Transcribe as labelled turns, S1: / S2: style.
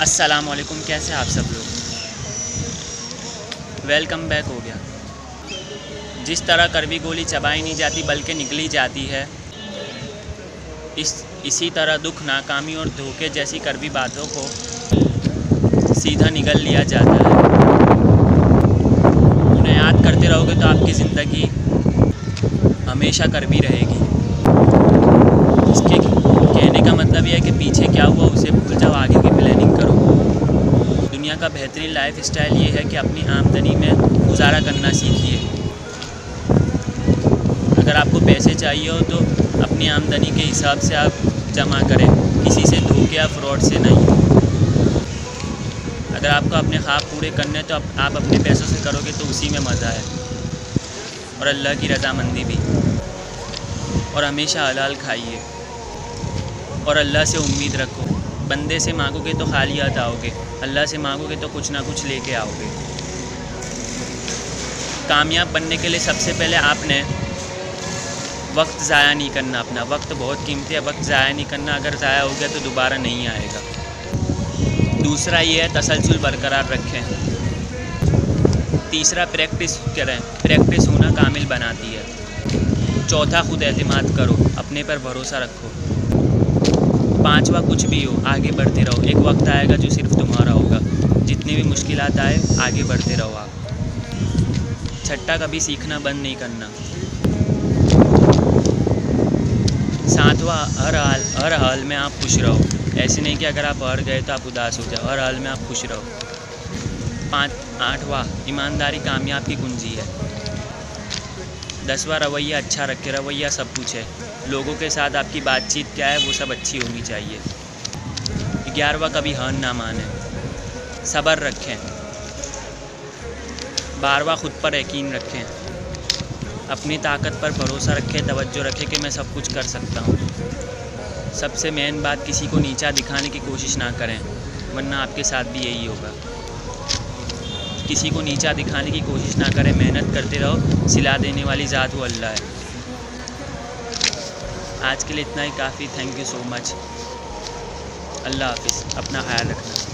S1: अस्सलाम वालेकुम कैसे आप सब लोग? वेलकम बैक हो गया। जिस तरह करवी गोली चबाई नहीं जाती, बल्कि निकली जाती है। इस, इसी तरह दुख, नाकामी और धोखे जैसी करवी बातों को सीधा निगल लिया जाता है। उन्हें याद करते रहोगे तो आपकी ज़िंदगी हमेशा करवी रहेगी। कहने का मतलब यह है कि पीछे क्या हुआ, उसे भूल जाओ आगे की प्लानिंग करो। दुनिया का बेहतरीन लाइफ स्टाइल ये है कि अपनी आमदनी में गुजारा करना सीखिए। अगर आपको पैसे चाहिए हो तो अपनी आमदनी के हिसाब से आप जमा करें। किसी से धोखे या फ्रॉड से नहीं। अगर आपको अपने ख्वाब पूरे करने तो आप अपने पैसों से करोगे तो उसी में मज़ा है। और अल्लाह की रजामंदी भी। और हमेशा हलाल खाइए। और अल्लाह से उम्मीद रखो। बंदे से मांगोगे तो खालियात आओगे। अल्लाह से मांगोगे तो कुछ ना कुछ लेके आओगे। कामयाब बनने के लिए सबसे पहले आपने वक्त ज़ाया नहीं करना अपना। वक्त बहुत कीमती है। वक्त ज़ाया नहीं करना। अगर ज़ाया हो गया तो दोबारा नहीं आएगा। दूसरा ये है, तसलसल बरकरार रखें। तीसरा, प्रैक्टिस करें। प्रैक्टिस होना कामिल बनाती है। चौथा, खुद एतमाद करो। अपने पर भरोसा रखो। पांचवा कुछ भी हो, आगे बढ़ते रहो। एक वक्त आएगा जो सिर्फ़ तुम्हारा होगा। जितनी भी मुश्किल आए, आगे बढ़ते रहो आप। छट्टा कभी सीखना बंद नहीं करना। सातवा, हर हाल हर हाल में आप खुश रहो। ऐसे नहीं कि अगर आप हार गए तो आप उदास हो जाओ। हर हाल में आप खुश रहो। पाँच, आठवा, ईमानदारी कामयाब की कुंजी है। दसवा रवैया अच्छा रखे, रवैया सब कुछ है। लोगों के साथ आपकी बातचीत क्या है, वो सब अच्छी होनी चाहिए। ग्यारहवा कभी हन ना माने। सब्र रखें। बारवा खुद पर यकीन रखें। अपनी ताकत पर भरोसा रखें, तवज्जो रखें कि मैं सब कुछ कर सकता हूँ। सबसे मेन बात किसी को नीचा दिखाने की कोशिश ना करें, वरना आपके साथ भी यही होगा। किसी को नीचा दिखाने की कोशिश ना करें, मेहनत करते रहो, सिला देने वाली ज़ात वो अल्लाह है। आज के लिए इतना ही, काफ़ी थैंक यू सो मच अल्लाह हाफिज़, अपना ख्याल रखना।